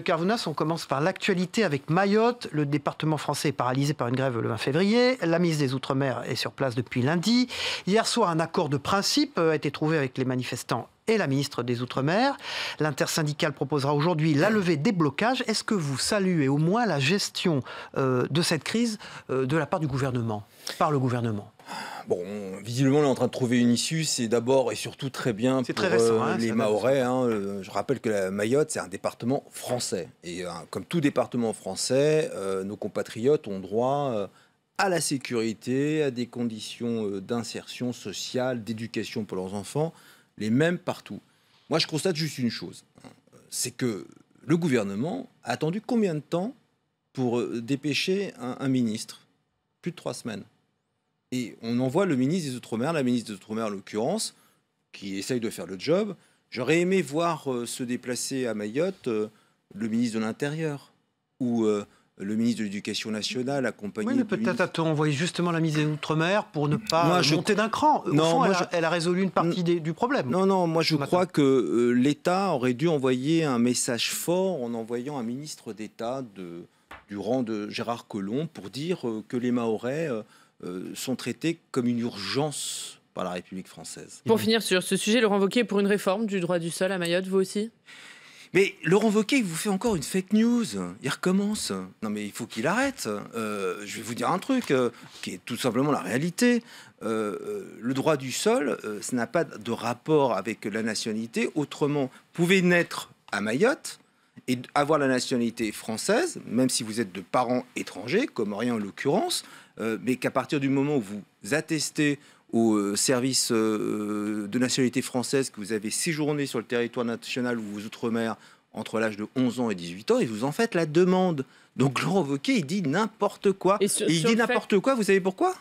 Carvounas, on commence par l'actualité avec Mayotte. Le département français est paralysé par une grève le 20 février. La ministre des Outre-mer est sur place depuis lundi. Hier soir, un accord de principe a été trouvé avec les manifestants et la ministre des Outre-mer. L'intersyndicale proposera aujourd'hui la levée des blocages. Est-ce que vous saluez au moins la gestion euh, de cette crise euh, de la part du gouvernement, par le gouvernement? Bon, visiblement, on est en train de trouver une issue. C'est d'abord et surtout très bien pour très récent, hein, les Mahorais. Hein. je rappelle que la Mayotte, c'est un département français. Et euh, comme tout département français, nos compatriotes ont droit à la sécurité, à des conditions d'insertion sociale, d'éducation pour leurs enfants les mêmes partout. Moi, je constate juste une chose, c'est que le gouvernement a attendu combien de temps pour euh, dépêcher un, ministre? Plus de trois semaines. Et on envoie le ministre des Outre-mer, la ministre des Outre-mer en l'occurrence, qui essaye de faire le job. J'aurais aimé voir euh, se déplacer à Mayotte euh, le ministre de l'Intérieur ou le ministre de l'Éducation nationale accompagné. Oui, mais peut-être a-t-on envoyé justement la mise des Outre-mer pour ne pas monter d'un cran. Au fond, elle, a, résolu une partie du problème. Non, non, moi je crois que euh, l'État aurait dû envoyer un message fort en envoyant un ministre d'État du rang de Gérard Collomb pour dire euh, que les Mahorais euh, sont traités comme une urgence par la République française. Pour finir sur ce sujet, Laurent Wauquiez, pour une réforme du droit du sol à Mayotte, vous aussi? Mais Laurent Wauquiez, il vous fait encore une fake news. Il recommence. Non, mais il faut qu'il arrête. Euh, je vais vous dire un truc euh, qui est tout simplement la réalité. Euh, le droit du sol, ça n'a pas de rapport avec la nationalité. Autrement, vous pouvez naître à Mayotte et avoir la nationalité française, même si vous êtes de parents étrangers, comme rien en l'occurrence, mais qu'à partir du moment où vous attestez au euh, service euh, de nationalité française que vous avez séjourné sur le territoire national ou vous outre-mer entre l'âge de 11 ans et 18 ans et vous en faites la demande. Donc Laurent Wauquiez, il dit n'importe quoi. Et, il dit n'importe quoi, vous savez pourquoi?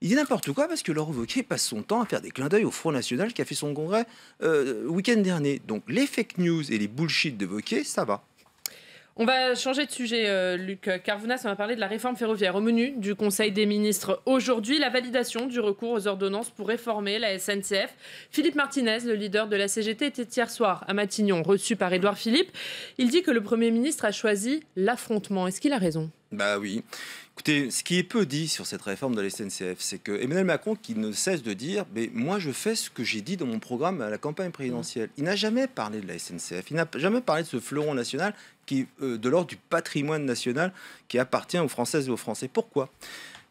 Il dit n'importe quoi parce que Laurent Wauquiez passe son temps à faire des clins d'œil au Front National qui a fait son congrès euh, week-end dernier. Donc les fake news et les bullshit de Wauquiez, ça va. On va changer de sujet, euh, Luc Carvounas. On va parler de la réforme ferroviaire. Au menu du Conseil des ministres aujourd'hui, la validation du recours aux ordonnances pour réformer la SNCF. Philippe Martinez, le leader de la CGT, était hier soir à Matignon, reçu par Édouard Philippe. Il dit que le Premier ministre a choisi l'affrontement. Est-ce qu'il a raison? Bah oui. Écoutez, ce qui est peu dit sur cette réforme de la SNCF, c'est que Emmanuel Macron, qui ne cesse de dire, mais moi je fais ce que j'ai dit dans mon programme à la campagne présidentielle. Il n'a jamais parlé de la SNCF, il n'a jamais parlé de ce fleuron national euh, de l'ordre du patrimoine national qui appartient aux Françaises et aux Français. Pourquoi?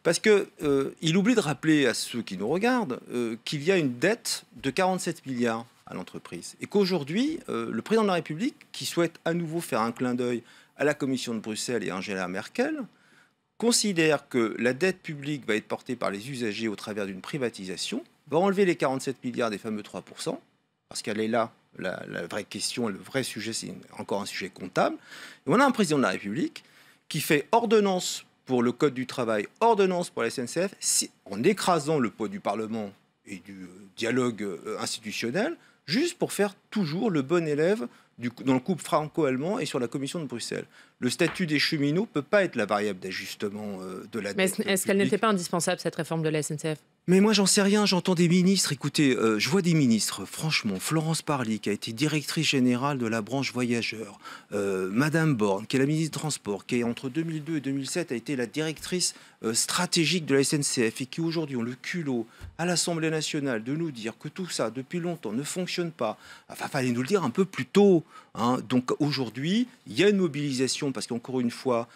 Parce qu'il euh, oublie de rappeler à ceux qui nous regardent euh, qu'il y a une dette de 47 milliards à l'entreprise. Et qu'aujourd'hui, le président de la République, qui souhaite à nouveau faire un clin d'œil à la Commission de Bruxelles et Angela Merkel, considère que la dette publique va être portée par les usagers au travers d'une privatisation, va enlever les 47 milliards des fameux 3%, parce qu'elle est là la, vraie question, le vrai sujet, c'est encore un sujet comptable. Et on a un président de la République qui fait ordonnance pour le Code du travail, ordonnance pour la SNCF, en écrasant le poids du Parlement et du euh, dialogue euh, institutionnel, juste pour faire toujours le bon élève dans le couple franco-allemand et sur la Commission de Bruxelles. Le statut des cheminots ne peut pas être la variable d'ajustement euh, de la Mais est-ce qu'elle n'était pas indispensable, cette réforme de la SNCF mais moi, j'en sais rien. J'entends des ministres. Écoutez, euh, je vois des ministres. Franchement, Florence Parly, qui a été directrice générale de la branche voyageurs, euh, Madame Borne, qui est la ministre des Transports, qui entre 2002 et 2007 a été la directrice euh, stratégique de la SNCF et qui aujourd'hui ont le culot à l'Assemblée nationale de nous dire que tout ça, depuis longtemps, ne fonctionne pas. Enfin, fallait nous le dire un peu plus tôt. Hein. Donc aujourd'hui, il y a une mobilisation parce qu'encore une fois,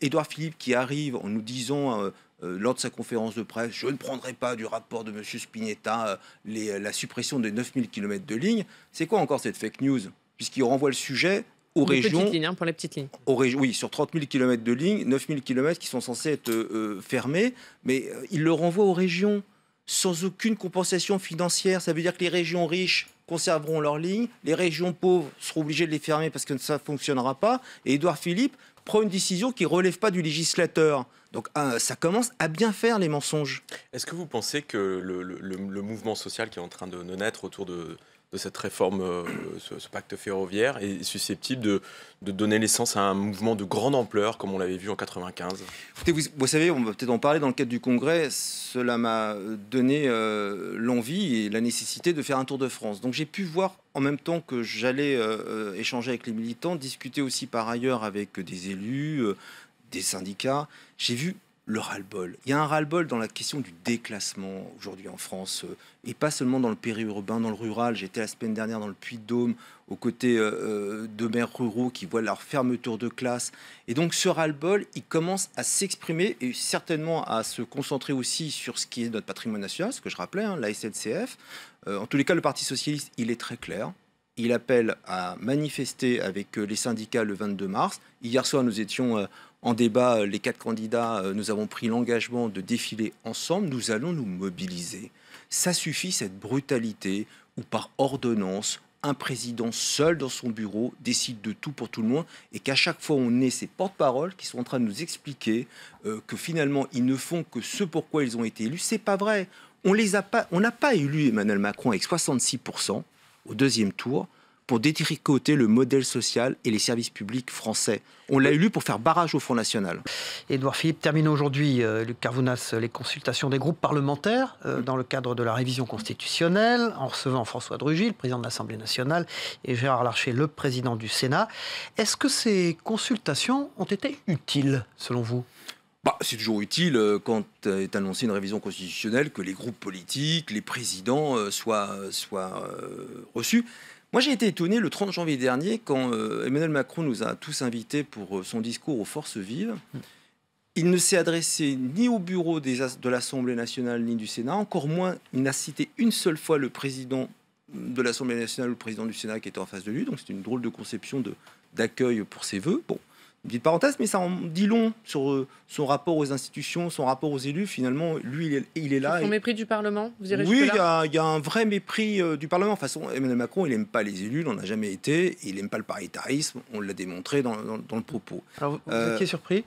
Édouard Philippe qui arrive en nous disant euh, lors de sa conférence de presse, je ne prendrai pas du rapport de M. Spinetta euh, les, la suppression des 9000 km de lignes. C'est quoi encore cette fake news? Puisqu'il renvoie le sujet aux régions. Lignes, hein, pour les petites lignes. oui, sur 30 000 km de lignes, 9 000 km qui sont censés être euh, fermés, mais il le renvoie aux régions sans aucune compensation financière. Ça veut dire que les régions riches conserveront leurs lignes, les régions pauvres seront obligées de les fermer parce que ça ne fonctionnera pas. Et Édouard Philippe prend une décision qui ne relève pas du législateur. Donc euh, ça commence à bien faire les mensonges. Est-ce que vous pensez que le, mouvement social qui est en train de naître autour de, de cette réforme, euh, ce, pacte ferroviaire, est susceptible de, donner naissance à un mouvement de grande ampleur, comme on l'avait vu en 95 Écoutez, vous, vous, savez, on va peut-être en parler dans le cadre du Congrès. Cela m'a donné euh, l'envie et la nécessité de faire un tour de France. Donc j'ai pu voir en même temps que j'allais euh, échanger avec les militants, discuter aussi par ailleurs avec des élus, des syndicats. J'ai vu le ras-le-bol. Il y a un ras-le-bol dans la question du déclassement aujourd'hui en France, euh, et pas seulement dans le périurbain, dans le rural. J'étais la semaine dernière dans le Puy-de-Dôme, aux côtés euh, euh, de maires ruraux qui voient leur fermeture de classe. Et donc ce ras-le-bol, il commence à s'exprimer et certainement à se concentrer aussi sur ce qui est notre patrimoine national, ce que je rappelais, hein, la SNCF. en tous les cas, le Parti socialiste, il est très clair. Il appelle à manifester avec les syndicats le 22 mars. Hier soir, nous étions en débat, euh, les quatre candidats, euh, nous avons pris l'engagement de défiler ensemble. Nous allons nous mobiliser. Ça suffit, cette brutalité, où par ordonnance, un président seul dans son bureau décide de tout pour tout le monde et qu'à chaque fois on ait ces porte-paroles qui sont en train de nous expliquer euh, que finalement ils ne font que ce pourquoi ils ont été élus. C'est pas vrai. On pas, on n'a pas élu Emmanuel Macron avec 66% au deuxième tour pour détricoter le modèle social et les services publics français. On l'a élu pour faire barrage au Front National. Édouard Philippe termine aujourd'hui, euh, Luc Carvounas, les consultations des groupes parlementaires euh, dans le cadre de la révision constitutionnelle, en recevant François Drugy, le président de l'Assemblée nationale, et Gérard Larcher, le président du Sénat. Est-ce que ces consultations ont été utiles, selon vous? Bah, c'est toujours utile euh, quand est annoncée une révision constitutionnelle que les groupes politiques, les présidents soient, soient reçus. Moi, j'ai été étonné le 30 janvier dernier quand euh, Emmanuel Macron nous a tous invités pour euh, son discours aux forces vives. Il ne s'est adressé ni au bureau de l'Assemblée nationale ni du Sénat, encore moins il n'a cité une seule fois le président de l'Assemblée nationale ou le président du Sénat qui était en face de lui. Donc c'est une drôle de conception d'accueil pour ses voeux. Bon, une petite parenthèse, mais ça en dit long sur euh, son rapport aux institutions, son rapport aux élus. Finalement, lui, il est, il est là. Son mépris du Parlement vous irez Oui, il y, a un vrai mépris euh, du Parlement. De toute façon, Emmanuel Macron, il n'aime pas les élus, il n'en a jamais été. Il n'aime pas le paritarisme, on l'a démontré dans, le propos. Alors, vous, euh, étiez surpris?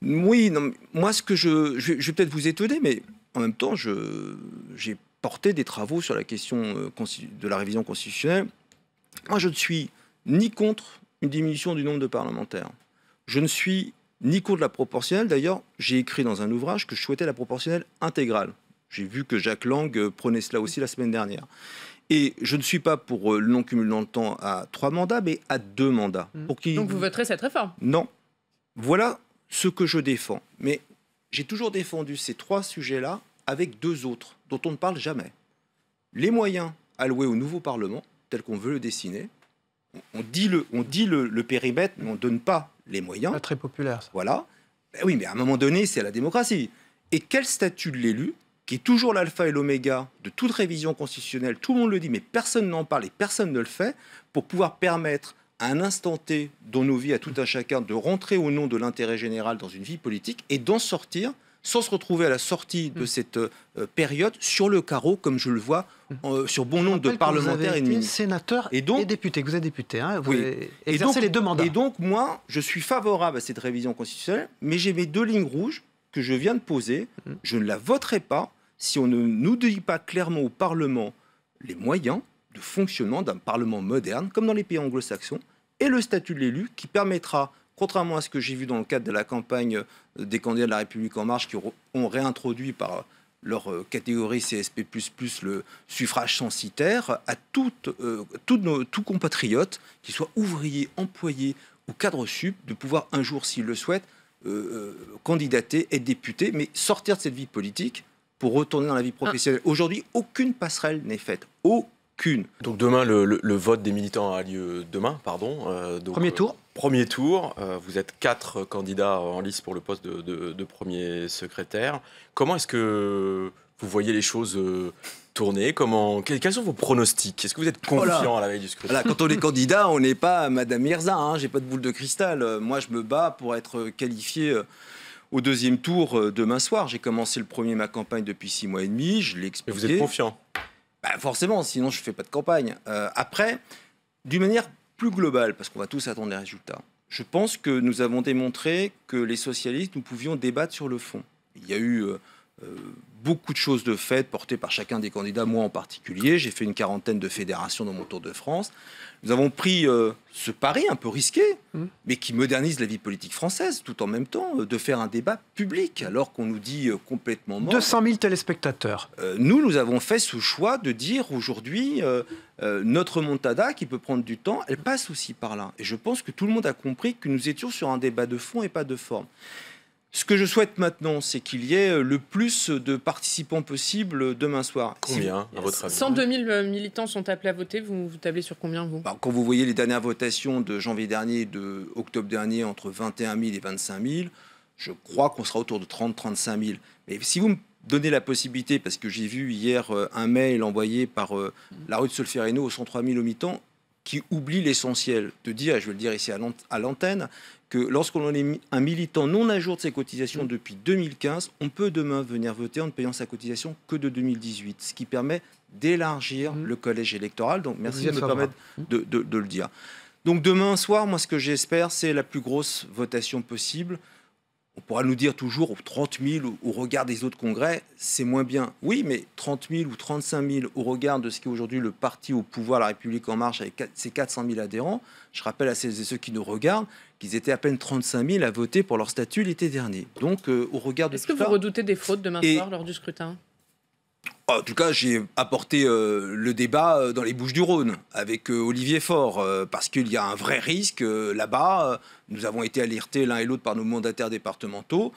Oui, non, moi, ce que je, je, vais peut-être vous étonner, mais en même temps, j'ai porté des travaux sur la question de la révision constitutionnelle. Moi, je ne suis ni contre une diminution du nombre de parlementaires. Je ne suis ni contre la proportionnelle. D'ailleurs, j'ai écrit dans un ouvrage que je souhaitais la proportionnelle intégrale. J'ai vu que Jacques Lang prenait cela aussi la semaine dernière. Et je ne suis pas pour euh, le non-cumul dans le temps à trois mandats, mais à deux mandats. Mmh. Pour Donc vous voterez cette réforme? Non. Voilà ce que je défends. Mais j'ai toujours défendu ces trois sujets-là avec deux autres dont on ne parle jamais. Les moyens alloués au nouveau Parlement, tel qu'on veut le dessiner, on dit le, on dit le, périmètre, mais on ne donne pas les moyens. Pas très populaire. Ça. Voilà. Ben oui, mais à un moment donné, c'est la démocratie. Et quel statut de l'élu, qui est toujours l'alpha et l'oméga de toute révision constitutionnelle, tout le monde le dit, mais personne n'en parle et personne ne le fait, pour pouvoir permettre à un instant T dans nos vies, à tout un chacun, de rentrer au nom de l'intérêt général dans une vie politique et d'en sortir sans se retrouver à la sortie de mm. cette euh, période sur le carreau, comme je le vois mm. euh, sur bon nombre de parlementaires et de sénateurs et, donc, députés. Vous êtes député, hein, vous et donc, les deux mandats. Et donc, moi, je suis favorable à cette révision constitutionnelle, mais j'ai mes deux lignes rouges que je viens de poser. Mm. Je ne la voterai pas si on ne nous dit pas clairement au Parlement les moyens de fonctionnement d'un Parlement moderne, comme dans les pays anglo-saxons, et le statut de l'élu qui permettra contrairement à ce que j'ai vu dans le cadre de la campagne des candidats de la République en marche qui ont réintroduit par leur euh, catégorie CSP++ le suffrage censitaire à toutes, euh, nos tout compatriotes, qu'ils soient ouvriers, employés ou cadres sup, de pouvoir un jour, s'ils le souhaitent, euh, candidater, être député, mais sortir de cette vie politique pour retourner dans la vie professionnelle. Ah. Aujourd'hui, aucune passerelle n'est faite. Aucune. Donc demain, le, vote des militants a lieu demain, pardon. Premier tour Premier tour, euh, vous êtes quatre candidats en lice pour le poste de, premier secrétaire. Comment est-ce que vous voyez les choses euh, tourner? Comment, quels sont vos pronostics? Est-ce que vous êtes confiant à la veille du scrutin? Quand on est candidat, on n'est pas Madame Mirza. Hein, J'ai pas de boule de cristal. Euh, moi, je me bats pour être qualifié au deuxième tour demain soir. J'ai commencé le premier ma campagne depuis six mois et demi. Je l'ai expliqué. Et vous êtes confiant? Bah, Forcément, sinon je fais pas de campagne. après, d'une manière plus global, parce qu'on va tous attendre les résultats, je pense que nous avons démontré que les socialistes, nous pouvions débattre sur le fond. Il y a eu euh, euh, beaucoup de choses de faites portées par chacun des candidats, moi en particulier. J'ai fait une quarantaine de fédérations dans mon Tour de France. Nous avons pris euh, ce pari un peu risqué, Mmh. mais qui modernise la vie politique française, tout en même temps, euh, de faire un débat public, alors qu'on nous dit euh, complètement mort. 200 000 téléspectateurs. Nous, nous avons fait ce choix de dire aujourd'hui, notre montada, qui peut prendre du temps, elle passe aussi par là. Et je pense que tout le monde a compris que nous étions sur un débat de fond et pas de forme. Ce que je souhaite maintenant, c'est qu'il y ait euh, le plus de participants possible demain soir. Si vous- Combien, à votre avis 102 000 euh, militants sont appelés à voter. Vous, vous tablez sur combien, vous? Bah, quand vous voyez les dernières votations de janvier dernier, de octobre dernier, entre 21 000 et 25 000, je crois qu'on sera autour de 30-35 000. Mais si vous me donnez la possibilité, parce que j'ai vu hier euh, un mail envoyé par euh, la rue de Solferino aux 103 000 au mi-temps, qui oublie l'essentiel, de dire, et je vais le dire ici à l'ant- à l'antenne, que lorsqu'on est un militant non à jour de ses cotisations depuis 2015, on peut demain venir voter en ne payant sa cotisation que de 2018, ce qui permet d'élargir Mm. le collège électoral. Donc merci de me permettre de, de- de le dire. Donc demain soir, moi ce que j'espère, c'est la plus grosse votation possible. On pourra nous dire toujours 30 000 au, regard des autres congrès, c'est moins bien. Oui, mais 30 000 ou 35 000 au regard de ce qui est aujourd'hui le parti au pouvoir, la République en marche, avec ses 400 000 adhérents. Je rappelle à celles et ceux qui nous regardent qu'ils étaient à peine 35 000 à voter pour leur statut l'été dernier. Donc euh, au regard de Est-ce que vous redoutez des fraudes demain soir lors du scrutin? En tout cas, j'ai apporté euh, le débat euh, dans les Bouches du Rhône avec euh, Olivier Faure, parce qu'il y a un vrai risque là-bas. Nous avons été alertés l'un et l'autre par nos mandataires départementaux.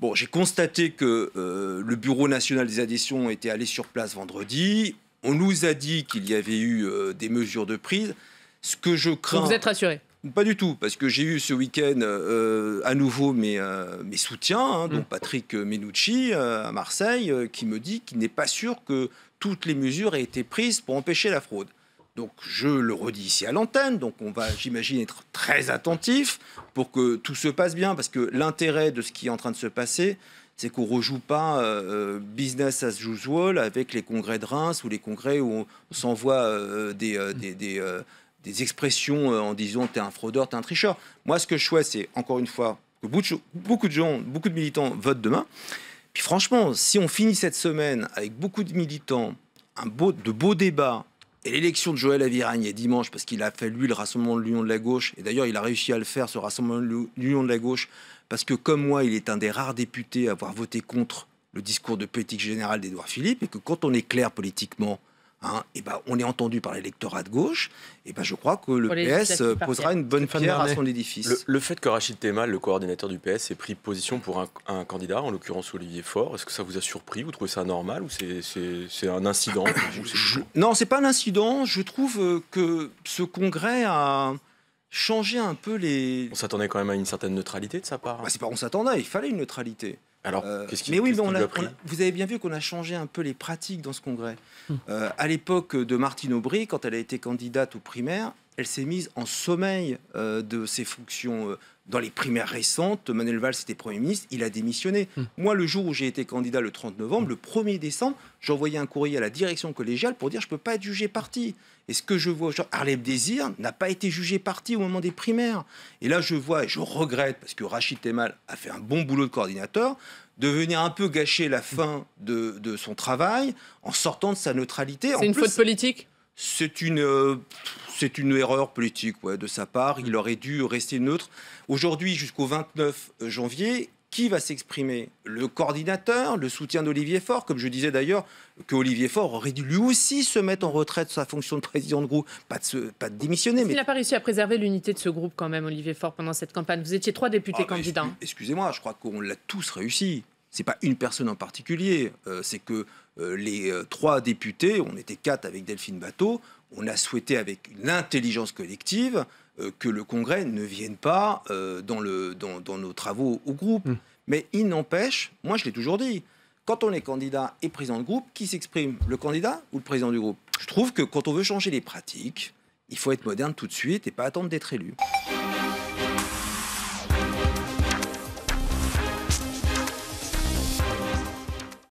Bon, j'ai constaté que le Bureau national des adhésions était allé sur place vendredi. On nous a dit qu'il y avait eu des mesures de prise. Ce que je crains. Donc vous êtes rassuré Pas du tout, parce que j'ai eu ce week-end euh, à nouveau mes, euh, mes soutiens, hein, Mm. dont Patrick Menucci euh, à Marseille, qui me dit qu'il n'est pas sûr que toutes les mesures aient été prises pour empêcher la fraude. Donc je le redis ici à l'antenne, donc on va, j'imagine, être très attentif pour que tout se passe bien, parce que l'intérêt de ce qui est en train de se passer, c'est qu'on rejoue pas euh, business as usual avec les congrès de Reims ou les congrès où on s'envoie euh, des, euh, des, des, euh, des expressions euh, en disant t'es un fraudeur, t'es un tricheur. Moi, ce que je souhaite, c'est encore une fois que beaucoup de, gens, beaucoup de militants votent demain. Puis franchement, si on finit cette semaine avec beaucoup de militants, un beau, de beaux débats, et l'élection de Joël Aviragne est dimanche parce qu'il a fait lui le rassemblement de l'Union de la gauche, et d'ailleurs il a réussi à le faire, ce rassemblement de l'Union de la gauche, parce que comme moi, il est un des rares députés à avoir voté contre le discours de politique générale d'Édouard Philippe, et que quand on est clair politiquement, hein, et ben, on est entendu par l'électorat de gauche, et ben, je crois que le PS euh, posera une bonne pierre à son édifice. Le, le fait que Rachid Temal, le coordinateur du PS, ait pris position pour un, un candidat, en l'occurrence Olivier Faure, est-ce que ça vous a surpris? Vous trouvez ça normal ou c'est- un incident? Vous C'est- Je- non, c'est pas un incident. Je trouve euh, que ce congrès a changé un peu les. On s'attendait quand même à une certaine neutralité de sa part. Bah, c'est pas on s'attendait, il fallait une neutralité. Alors, Euh, qu'est-ce qui mais oui, mais on a- on a- vous avez bien vu qu'on a changé un peu les pratiques dans ce congrès. Hmm. Euh, à l'époque de Martine Aubry, quand elle a été candidate aux primaires, elle s'est mise en sommeil euh, de ses fonctions. euh, dans les primaires récentes, Manuel Valls était Premier ministre, il a démissionné. Hmm. Moi, le jour où j'ai été candidat le 30 novembre, le 1er décembre, j'envoyais un courrier à la direction collégiale pour dire je ne peux pas être jugé parti. Et ce que je vois aujourd'hui, Harlem Désir n'a pas été jugé parti au moment des primaires. Et là, je vois, et je regrette, parce que Rachid Temal a fait un bon boulot de coordinateur, de venir un peu gâcher la fin de, de son travail en sortant de sa neutralité. C'est une plus, faute politique? C'est une, euh, c'est une erreur politique ouais, de sa part. Il aurait dû rester neutre. Aujourd'hui, jusqu'au 29 janvier, qui va s'exprimer? Le coordinateur, le soutien d'Olivier Faure, comme je disais d'ailleurs, que Olivier Faure aurait dû lui aussi se mettre en retraite de sa fonction de président de groupe, pas de, se- pas de démissionner, mais Il n'a pas réussi à préserver l'unité de ce groupe quand même, Olivier Faure, pendant cette campagne. Vous étiez trois députés Ah, candidats. excu- Excusez-moi, je crois qu'on l'a tous réussi. C'est pas une personne en particulier. euh, c'est que euh, les euh, trois députés, on était quatre avec Delphine Bateau, on a souhaité avec une intelligence collective que le Congrès ne vienne pas dans, le, dans, dans nos travaux au groupe. Mm. Mais il n'empêche, moi je l'ai toujours dit, quand on est candidat et président de groupe, qui s'exprime Le candidat ou le président du groupe? Je trouve que quand on veut changer les pratiques, il faut être moderne tout de suite et pas attendre d'être élu.